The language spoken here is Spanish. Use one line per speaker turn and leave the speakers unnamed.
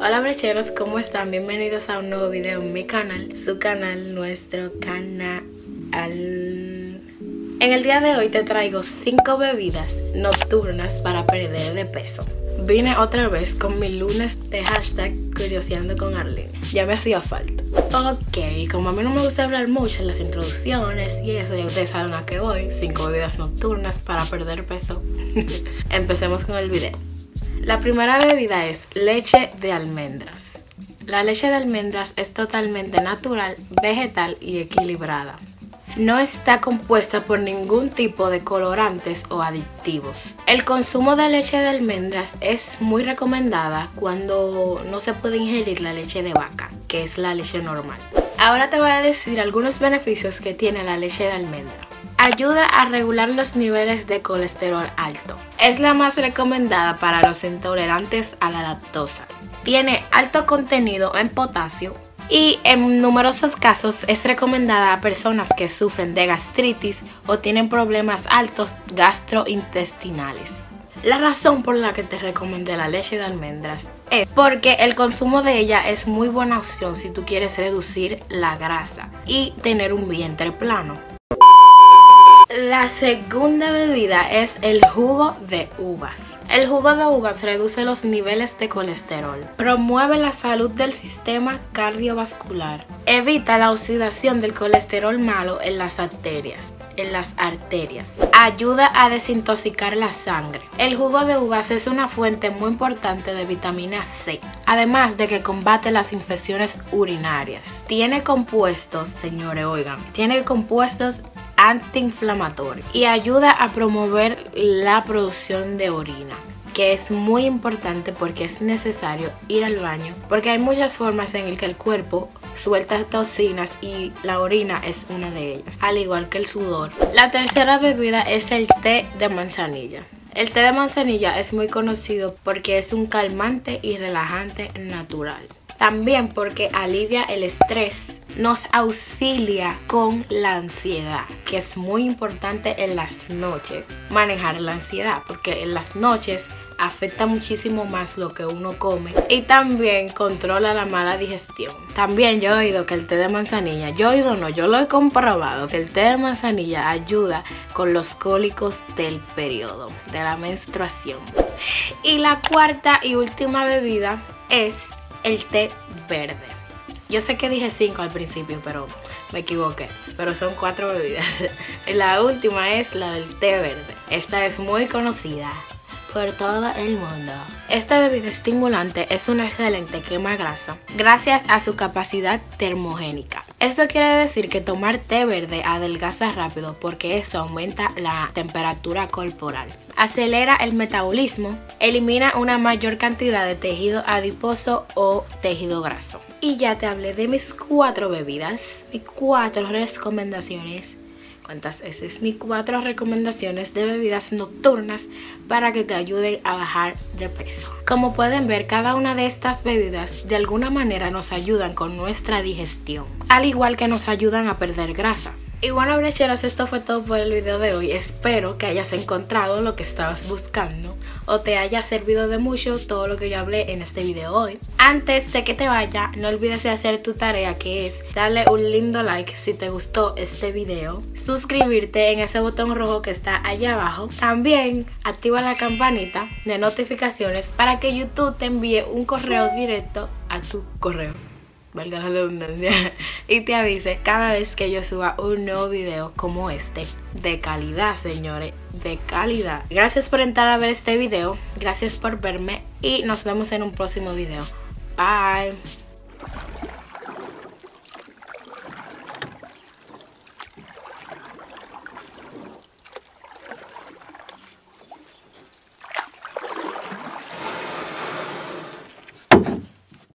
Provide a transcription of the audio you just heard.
Hola brecheros, ¿cómo están? Bienvenidos a un nuevo video en mi canal, su canal, nuestro canal. En el día de hoy te traigo 5 bebidas nocturnas para perder de peso. Vine otra vez con mi lunes de hashtag curioseando con Arlene. Ya me hacía falta. Ok, como a mí no me gusta hablar mucho en las introducciones y eso, ya ustedes saben a qué voy. 5 bebidas nocturnas para perder peso. Empecemos con el video. La primera bebida es leche de almendras. La leche de almendras es totalmente natural, vegetal y equilibrada. No está compuesta por ningún tipo de colorantes o aditivos. El consumo de leche de almendras es muy recomendada cuando no se puede ingerir la leche de vaca, que es la leche normal. Ahora te voy a decir algunos beneficios que tiene la leche de almendra. Ayuda a regular los niveles de colesterol alto. Es la más recomendada para los intolerantes a la lactosa. Tiene alto contenido en potasio y en numerosos casos es recomendada a personas que sufren de gastritis o tienen problemas altos gastrointestinales. La razón por la que te recomendé la leche de almendras es porque el consumo de ella es muy buena opción si tú quieres reducir la grasa y tener un vientre plano. La segunda bebida es el jugo de uvas. El jugo de uvas reduce los niveles de colesterol, promueve la salud del sistema cardiovascular, evita la oxidación del colesterol malo en las arterias, en las arterias, ayuda a desintoxicar la sangre. El jugo de uvas es una fuente muy importante de vitamina C, además de que combate las infecciones urinarias. Tiene compuestos, señores, oigan, tiene compuestos antiinflamatorio y ayuda a promover la producción de orina que es muy importante porque es necesario ir al baño porque hay muchas formas en las que el cuerpo suelta toxinas y la orina es una de ellas, al igual que el sudor. La tercera bebida es el té de manzanilla. El té de manzanilla es muy conocido porque es un calmante y relajante natural. También porque alivia el estrés nos auxilia con la ansiedad, que es muy importante en las noches manejar la ansiedad, porque en las noches afecta muchísimo más lo que uno come y también controla la mala digestión. También yo he oído que el té de manzanilla, yo he oído no, yo lo he comprobado, que el té de manzanilla ayuda con los cólicos del periodo, de la menstruación. Y la cuarta y última bebida es el té verde. Yo sé que dije 5 al principio, pero me equivoqué. Pero son cuatro bebidas. La última es la del té verde. Esta es muy conocida por todo el mundo. Esta bebida estimulante es una excelente quema grasa gracias a su capacidad termogénica. Esto quiere decir que tomar té verde adelgaza rápido porque esto aumenta la temperatura corporal. Acelera el metabolismo, elimina una mayor cantidad de tejido adiposo o tejido graso. Y ya te hablé de mis cuatro bebidas, mis cuatro recomendaciones cuántas es mis cuatro recomendaciones de bebidas nocturnas para que te ayuden a bajar de peso. Como pueden ver, cada una de estas bebidas de alguna manera nos ayudan con nuestra digestión, al igual que nos ayudan a perder grasa. Y bueno brecheros, esto fue todo por el video de hoy. Espero que hayas encontrado lo que estabas buscando o te haya servido de mucho todo lo que yo hablé en este video hoy. Antes de que te vaya, no olvides de hacer tu tarea que es darle un lindo like si te gustó este video, suscribirte en ese botón rojo que está allá abajo, también activa la campanita de notificaciones para que YouTube te envíe un correo directo a tu correo valga la redundancia, y te avise cada vez que yo suba un nuevo video como este, de calidad, señores, de calidad. Gracias por entrar a ver este video, gracias por verme y nos vemos en un próximo video. Bye.